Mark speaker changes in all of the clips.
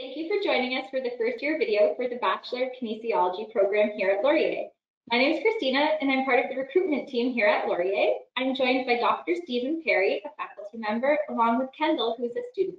Speaker 1: Thank you for joining us for the first year video for the Bachelor of Kinesiology program here at Laurier. My name is Christina and I'm part of the recruitment team here at Laurier. I'm joined by Dr. Stephen Perry, a faculty member, along with Kendall, who is a student.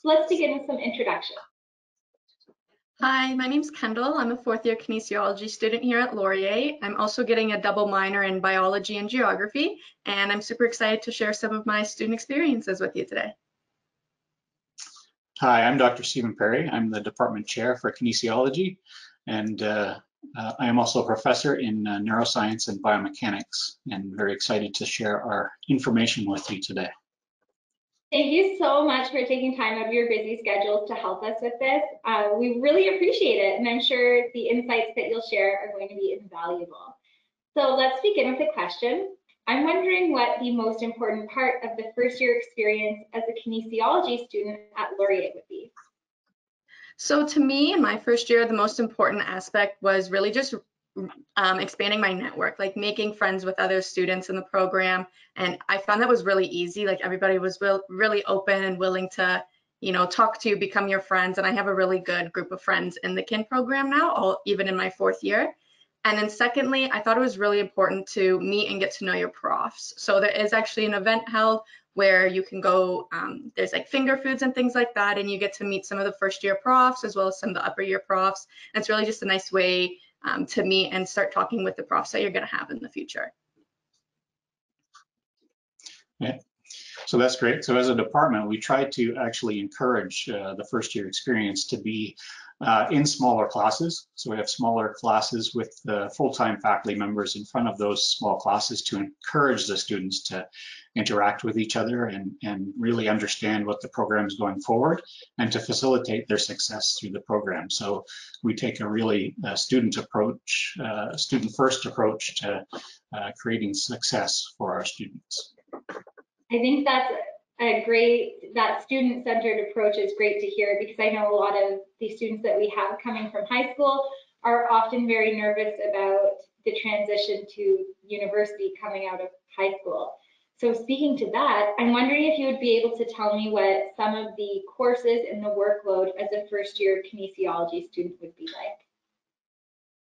Speaker 1: So let's begin with some introduction.
Speaker 2: Hi, my name's Kendall. I'm a fourth year kinesiology student here at Laurier. I'm also getting a double minor in biology and geography, and I'm super excited to share some of my student experiences with you today.
Speaker 3: Hi, I'm Dr. Stephen Perry. I'm the department chair for kinesiology, and uh, uh, I am also a professor in uh, neuroscience and biomechanics, and very excited to share our information with you today.
Speaker 1: Thank you so much for taking time out of your busy schedules to help us with this. Uh, we really appreciate it, and I'm sure the insights that you'll share are going to be invaluable. So let's begin with a question. I'm wondering what the most important part of the first year experience as a kinesiology student at Laurier would be.
Speaker 2: So to me, in my first year, the most important aspect was really just um, expanding my network, like making friends with other students in the program. And I found that was really easy. Like everybody was real, really open and willing to, you know, talk to you, become your friends. And I have a really good group of friends in the KIN program now, all, even in my fourth year. And then secondly, I thought it was really important to meet and get to know your profs. So there is actually an event held where you can go, um, there's like finger foods and things like that, and you get to meet some of the first year profs as well as some of the upper year profs. And it's really just a nice way um, to meet and start talking with the profs that you're gonna have in the future.
Speaker 3: Yeah. So that's great. So as a department, we try to actually encourage uh, the first year experience to be uh, in smaller classes. So we have smaller classes with the full-time faculty members in front of those small classes to encourage the students to interact with each other and, and really understand what the program is going forward and to facilitate their success through the program. So we take a really uh, student approach, uh, student first approach to uh, creating success for our students.
Speaker 1: I think that's a great, that student-centered approach is great to hear because I know a lot of the students that we have coming from high school are often very nervous about the transition to university coming out of high school. So speaking to that, I'm wondering if you would be able to tell me what some of the courses and the workload as a first year kinesiology student would be like.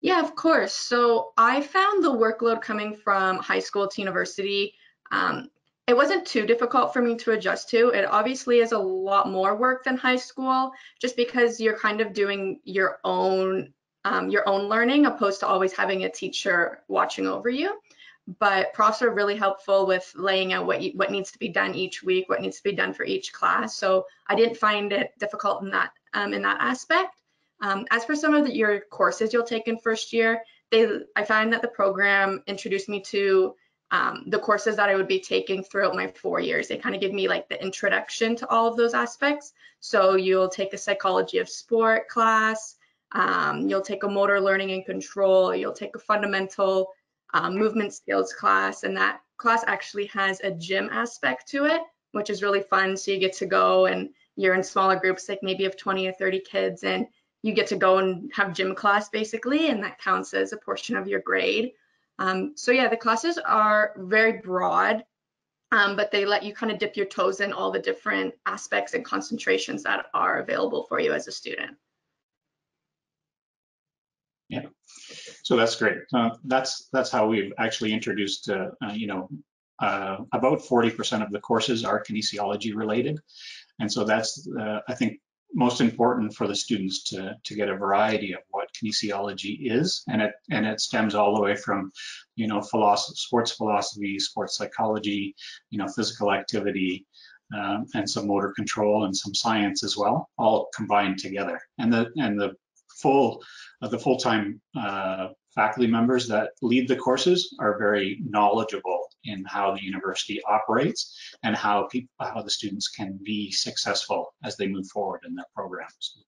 Speaker 2: Yeah, of course. So I found the workload coming from high school to university um, it wasn't too difficult for me to adjust to. It obviously is a lot more work than high school, just because you're kind of doing your own um, your own learning, opposed to always having a teacher watching over you. But profs are really helpful with laying out what you, what needs to be done each week, what needs to be done for each class. So I didn't find it difficult in that um, in that aspect. Um, as for some of the, your courses you'll take in first year, they I find that the program introduced me to um, the courses that I would be taking throughout my four years. They kind of give me like the introduction to all of those aspects. So you'll take a psychology of sport class, um, you'll take a motor learning and control, you'll take a fundamental um, movement skills class, and that class actually has a gym aspect to it, which is really fun. So you get to go and you're in smaller groups, like maybe of 20 or 30 kids, and you get to go and have gym class basically, and that counts as a portion of your grade. Um, so yeah, the classes are very broad, um, but they let you kind of dip your toes in all the different aspects and concentrations that are available for you as a student.
Speaker 3: Yeah, so that's great. Uh, that's that's how we've actually introduced, uh, uh, you know, uh, about 40% of the courses are kinesiology related. And so that's, uh, I think, most important for the students to, to get a variety of what kinesiology is. And it, and it stems all the way from, you know, philosophy, sports philosophy, sports psychology, you know, physical activity, um, and some motor control and some science as well, all combined together. And the, and the full, uh, the full-time uh, faculty members that lead the courses are very knowledgeable in how the university operates and how people, how the students can be successful as they move forward in their programs.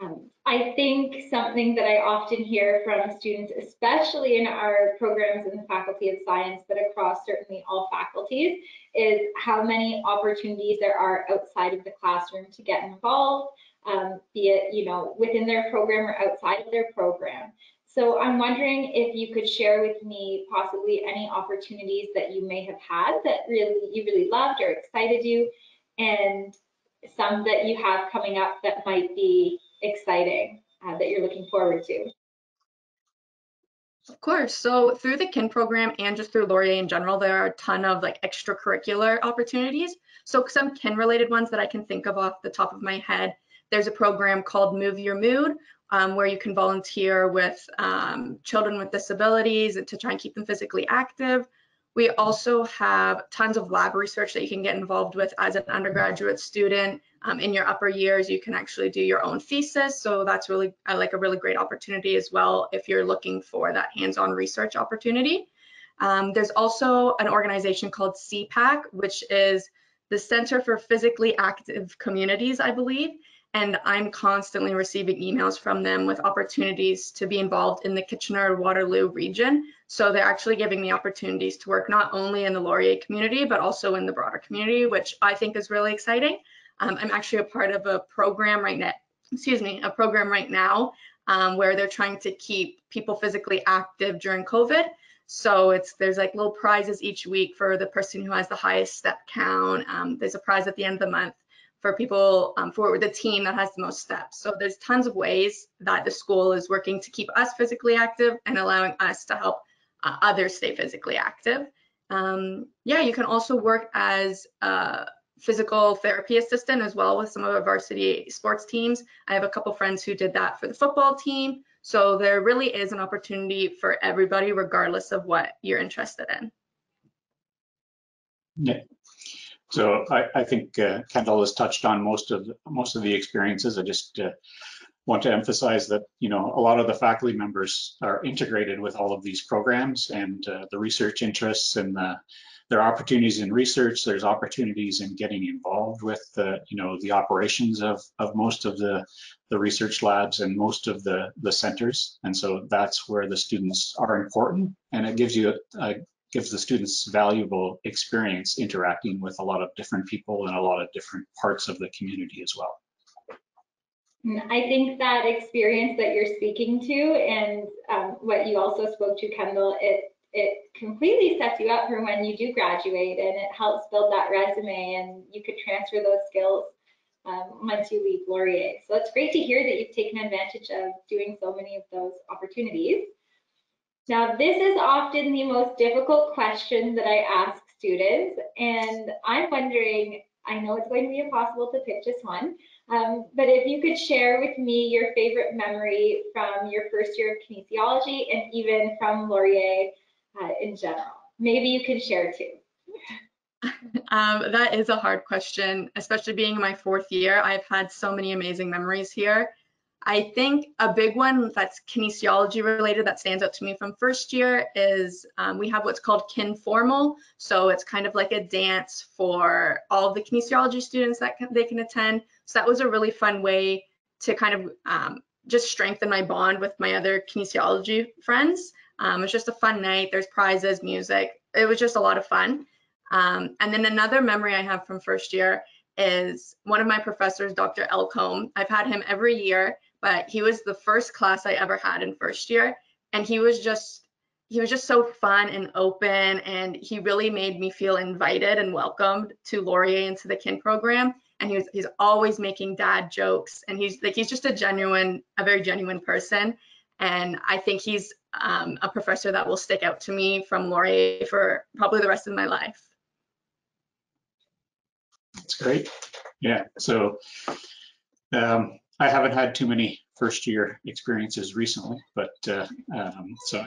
Speaker 1: Um, I think something that I often hear from students, especially in our programs in the Faculty of Science, but across certainly all faculties, is how many opportunities there are outside of the classroom to get involved, um, be it you know within their program or outside of their program. So I'm wondering if you could share with me possibly any opportunities that you may have had that really you really loved or excited you, and some that you have coming up that might be exciting uh, that you're looking forward to?
Speaker 2: Of course. So through the KIN program and just through Laurier in general, there are a ton of like extracurricular opportunities. So some KIN related ones that I can think of off the top of my head. There's a program called Move Your Mood, um, where you can volunteer with um, children with disabilities to try and keep them physically active. We also have tons of lab research that you can get involved with as an undergraduate student. Um, in your upper years, you can actually do your own thesis. So that's really I like a really great opportunity as well if you're looking for that hands-on research opportunity. Um, there's also an organization called CPAC, which is the Center for Physically Active Communities, I believe and I'm constantly receiving emails from them with opportunities to be involved in the Kitchener-Waterloo region. So they're actually giving me opportunities to work not only in the Laurier community, but also in the broader community, which I think is really exciting. Um, I'm actually a part of a program right now, excuse me, a program right now um, where they're trying to keep people physically active during COVID. So it's there's like little prizes each week for the person who has the highest step count. Um, there's a prize at the end of the month for people um, for the team that has the most steps. So there's tons of ways that the school is working to keep us physically active and allowing us to help uh, others stay physically active. Um, yeah, you can also work as a physical therapy assistant as well with some of our varsity sports teams. I have a couple friends who did that for the football team. So there really is an opportunity for everybody, regardless of what you're interested in.
Speaker 3: Yeah, so I, I think uh, Kendall has touched on most of the, most of the experiences. I just uh, want to emphasize that you know a lot of the faculty members are integrated with all of these programs and uh, the research interests and the, there are opportunities in research. There's opportunities in getting involved with the you know the operations of of most of the the research labs and most of the the centers. And so that's where the students are important, and it gives you a, a gives the students valuable experience interacting with a lot of different people and a lot of different parts of the community as well.
Speaker 1: I think that experience that you're speaking to and um, what you also spoke to, Kendall, it it completely sets you up for when you do graduate and it helps build that resume and you could transfer those skills um, once you leave Laurier. So it's great to hear that you've taken advantage of doing so many of those opportunities. Now, this is often the most difficult question that I ask students, and I'm wondering, I know it's going to be impossible to pick just one, um, but if you could share with me your favorite memory from your first year of kinesiology and even from Laurier uh, in general. Maybe you can share too.
Speaker 2: Um, that is a hard question, especially being my fourth year. I've had so many amazing memories here. I think a big one that's kinesiology related that stands out to me from first year is um, we have what's called kin formal. So it's kind of like a dance for all the kinesiology students that can, they can attend. So that was a really fun way to kind of um, just strengthen my bond with my other kinesiology friends. Um, it was just a fun night. There's prizes, music. It was just a lot of fun. Um, and then another memory I have from first year is one of my professors, Dr. Elcombe. I've had him every year but he was the first class I ever had in first year. And he was just, he was just so fun and open. And he really made me feel invited and welcomed to Laurier and to the KIN program. And he was, he's always making dad jokes. And he's like, he's just a genuine, a very genuine person. And I think he's um, a professor that will stick out to me from Laurier for probably the rest of my life.
Speaker 3: That's great. Yeah. So um, I haven't had too many first year experiences recently, but uh, um, so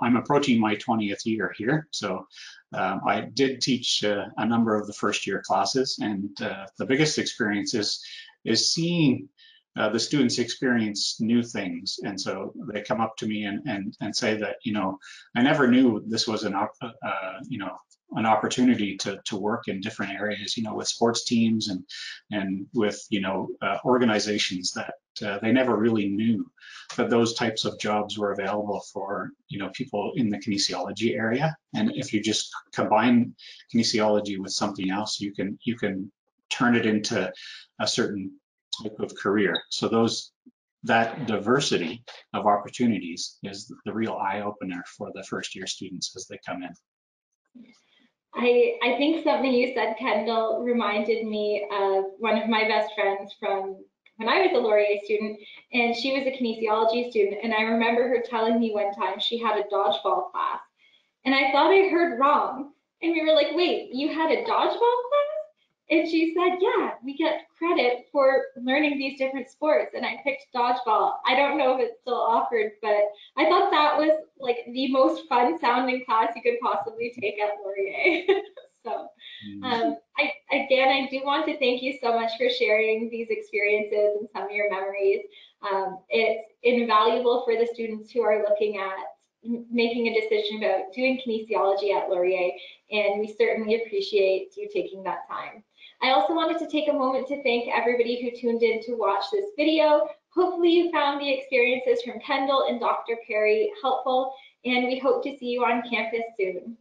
Speaker 3: I'm approaching my 20th year here. So um, I did teach uh, a number of the first year classes, and uh, the biggest experience is is seeing uh, the students experience new things. And so they come up to me and and and say that you know I never knew this was an uh, you know an opportunity to to work in different areas, you know, with sports teams and and with you know uh, organizations that uh, they never really knew that those types of jobs were available for you know people in the kinesiology area. And if you just combine kinesiology with something else, you can you can turn it into a certain type of career. So those that diversity of opportunities is the real eye opener for the first year students as they come in.
Speaker 1: I, I think something you said, Kendall, reminded me of one of my best friends from when I was a Laurier student, and she was a kinesiology student. And I remember her telling me one time she had a dodgeball class. And I thought I heard wrong. And we were like, wait, you had a dodgeball class? And she said, yeah, we get credit for learning these different sports. And I picked dodgeball. I don't know if it's still offered, but I thought that was like the most fun sounding class you could possibly take at Laurier. so um, I, again, I do want to thank you so much for sharing these experiences and some of your memories. Um, it's invaluable for the students who are looking at making a decision about doing kinesiology at Laurier, and we certainly appreciate you taking that time. I also wanted to take a moment to thank everybody who tuned in to watch this video. Hopefully you found the experiences from Kendall and Dr. Perry helpful, and we hope to see you on campus soon.